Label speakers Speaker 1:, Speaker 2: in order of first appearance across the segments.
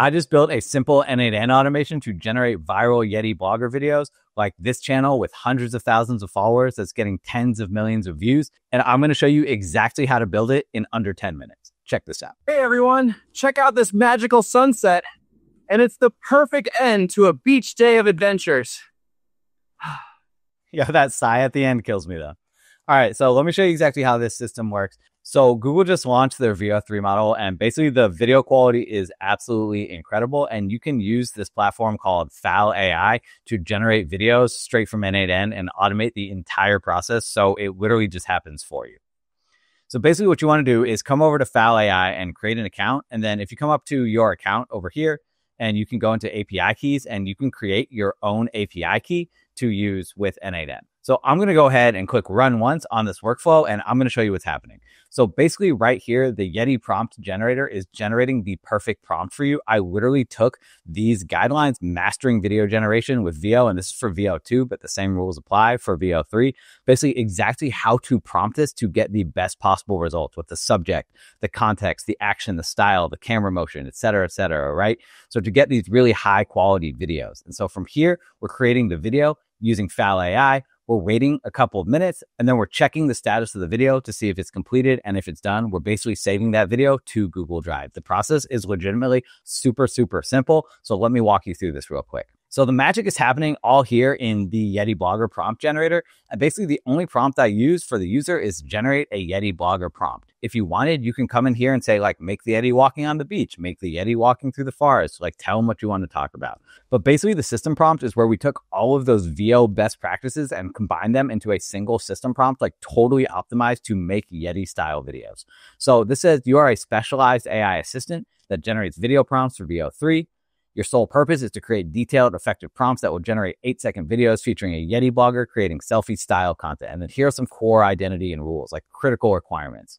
Speaker 1: I just built a simple N8N automation to generate viral Yeti blogger videos like this channel with hundreds of thousands of followers that's getting tens of millions of views. And I'm going to show you exactly how to build it in under 10 minutes. Check this out.
Speaker 2: Hey everyone, check out this magical sunset. And it's the perfect end to a beach day of adventures.
Speaker 1: yeah, that sigh at the end kills me though. All right, so let me show you exactly how this system works. So Google just launched their Veo 3 model and basically the video quality is absolutely incredible. And you can use this platform called Fal AI to generate videos straight from N8N and automate the entire process. So it literally just happens for you. So basically what you want to do is come over to Fal AI and create an account. And then if you come up to your account over here and you can go into API keys and you can create your own API key to use with N8N. So I'm going to go ahead and click run once on this workflow and I'm going to show you what's happening. So basically right here, the Yeti prompt generator is generating the perfect prompt for you. I literally took these guidelines, mastering video generation with Veo, and this is for Veo 2, but the same rules apply for Veo 3. Basically exactly how to prompt this to get the best possible results with the subject, the context, the action, the style, the camera motion, et cetera, et cetera, right? So to get these really high quality videos. And so from here, we're creating the video using Fal AI. We're waiting a couple of minutes and then we're checking the status of the video to see if it's completed. And if it's done, we're basically saving that video to Google Drive. The process is legitimately super, super simple. So let me walk you through this real quick. So the magic is happening all here in the Yeti Blogger prompt generator. And basically the only prompt I use for the user is generate a Yeti Blogger prompt. If you wanted, you can come in here and say like, make the Yeti walking on the beach, make the Yeti walking through the forest, like tell them what you want to talk about. But basically the system prompt is where we took all of those Veo best practices and combined them into a single system prompt, like totally optimized to make Yeti style videos. So this says you are a specialized AI assistant that generates video prompts for Veo 3 your sole purpose is to create detailed, effective prompts that will generate eight second videos featuring a Yeti blogger creating selfie style content. And then here are some core identity and rules, like critical requirements.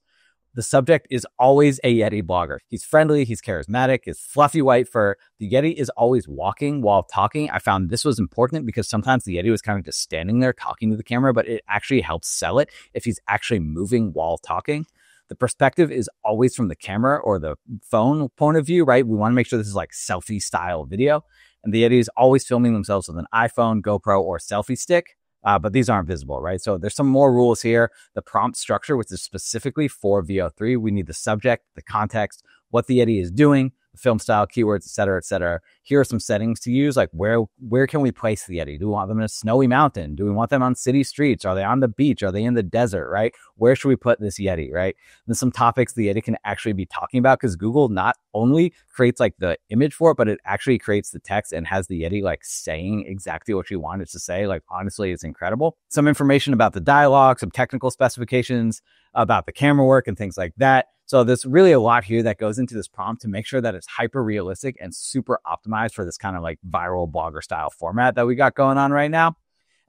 Speaker 1: The subject is always a Yeti blogger. He's friendly, he's charismatic, his fluffy white fur. The Yeti is always walking while talking. I found this was important because sometimes the Yeti was kind of just standing there talking to the camera, but it actually helps sell it if he's actually moving while talking the perspective is always from the camera or the phone point of view, right? We want to make sure this is like selfie style video. And the Yeti is always filming themselves with an iPhone, GoPro, or selfie stick. Uh, but these aren't visible, right? So there's some more rules here. The prompt structure, which is specifically for Veo 3, we need the subject, the context, what the Yeti is doing, film style, keywords, et cetera, et cetera. Here are some settings to use. Like where where can we place the Yeti? Do we want them in a snowy mountain? Do we want them on city streets? Are they on the beach? Are they in the desert? Right? Where should we put this Yeti? Right? And some topics the Yeti can actually be talking about because Google not only creates like the image for it, but it actually creates the text and has the Yeti like saying exactly what you want it to say. Like honestly, it's incredible. Some information about the dialogue, some technical specifications about the camera work and things like that. So there's really a lot here that goes into this prompt to make sure that it's hyper realistic and super optimized for this kind of like viral blogger style format that we got going on right now.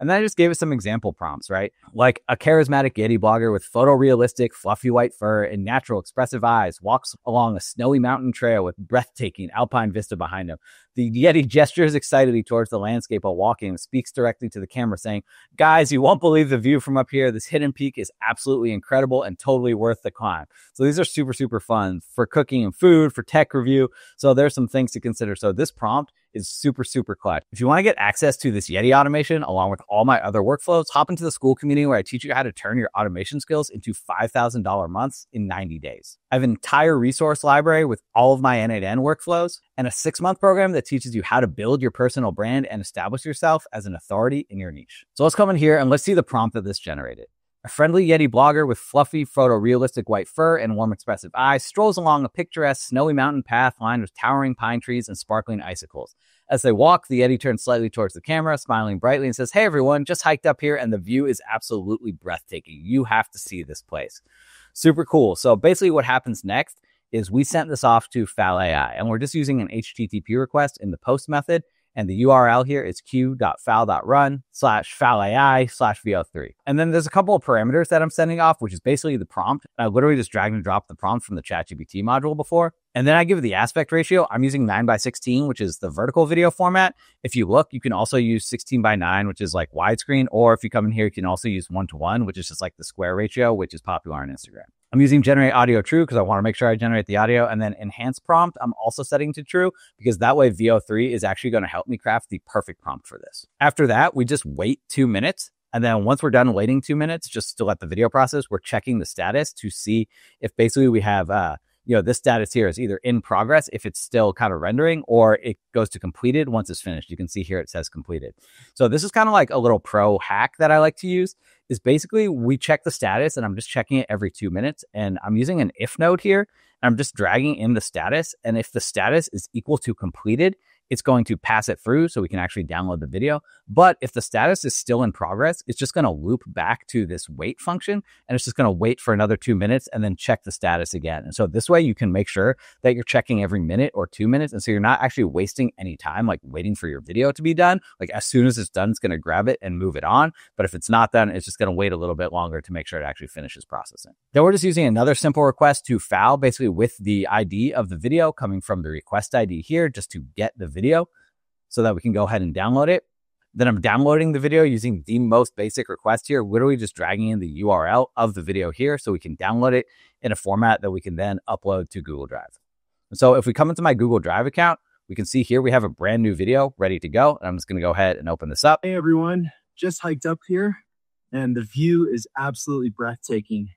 Speaker 1: And then I just gave us some example prompts, right? Like a charismatic Yeti blogger with photorealistic, fluffy white fur and natural expressive eyes walks along a snowy mountain trail with breathtaking alpine vista behind him. The Yeti gestures excitedly towards the landscape while walking and speaks directly to the camera, saying, Guys, you won't believe the view from up here. This hidden peak is absolutely incredible and totally worth the climb. So these are super, super fun for cooking and food, for tech review. So there's some things to consider. So this prompt is super, super clutch. If you want to get access to this Yeti automation along with all my other workflows, hop into the Skool community where I teach you how to turn your automation skills into $5,000 months in 90 days. I have an entire resource library with all of my N8N workflows and a six month program that teaches you how to build your personal brand and establish yourself as an authority in your niche. So let's come in here and let's see the prompt that this generated. A friendly Yeti blogger with fluffy, photorealistic white fur and warm, expressive eyes strolls along a picturesque, snowy mountain path lined with towering pine trees and sparkling icicles. As they walk, the Yeti turns slightly towards the camera, smiling brightly, and says, Hey everyone, just hiked up here, and the view is absolutely breathtaking. You have to see this place. Super cool. So basically, what happens next is we sent this off to Fal AI, and we're just using an HTTP request in the post method. And the URL here is q.fal.run slash falai slash VO3. And then there's a couple of parameters that I'm sending off, which is basically the prompt. I literally just dragged and dropped the prompt from the ChatGPT module before. And then I give it the aspect ratio. I'm using 9 by 16, which is the vertical video format. If you look, you can also use 16 by 9, which is like widescreen. Or if you come in here, you can also use one to one, which is just like the square ratio, which is popular on Instagram. I'm using generate audio true because I want to make sure I generate the audio. And then enhance prompt, I'm also setting to true because that way Veo 3 is actually going to help me craft the perfect prompt for this. After that, we just wait two minutes. And then once we're done waiting two minutes, just to let the video process, we're checking the status to see if basically we have, uh, you know, this status here is either in progress if it's still kind of rendering or it goes to completed once it's finished. You can see here it says completed. So this is kind of like a little pro hack that I like to use is basically we check the status and I'm just checking it every two minutes and I'm using an if node here. And I'm just dragging in the status. And if the status is equal to completed, it's going to pass it through so we can actually download the video. But if the status is still in progress, it's just going to loop back to this wait function and it's just going to wait for another two minutes and then check the status again. And so this way you can make sure that you're checking every minute or two minutes. And so you're not actually wasting any time like waiting for your video to be done. Like as soon as it's done, it's going to grab it and move it on. But if it's not done, it's just going to wait a little bit longer to make sure it actually finishes processing. Then we're just using another simple request to FAL basically with the ID of the video coming from the request ID here just to get the video video so that we can go ahead and download it. Then I'm downloading the video using the most basic request here, literally just dragging in the URL of the video here so we can download it in a format that we can then upload to Google Drive. So if we come into my Google Drive account, we can see here we have a brand new video ready to go. And I'm just going to go ahead and open this up.
Speaker 2: Hey everyone, just hiked up here and the view is absolutely breathtaking.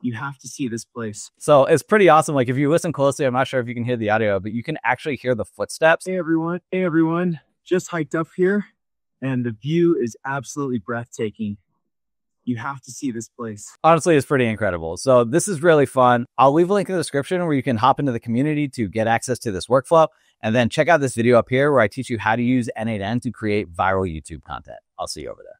Speaker 2: You have to see this place.
Speaker 1: So it's pretty awesome. Like if you listen closely, I'm not sure if you can hear the audio, but you can actually hear the footsteps.
Speaker 2: Hey everyone. Hey everyone. Just hiked up here and the view is absolutely breathtaking. You have to see this place.
Speaker 1: Honestly, it's pretty incredible. So this is really fun. I'll leave a link in the description where you can hop into the community to get access to this workflow. And then check out this video up here where I teach you how to use N8N to create viral YouTube content. I'll see you over there.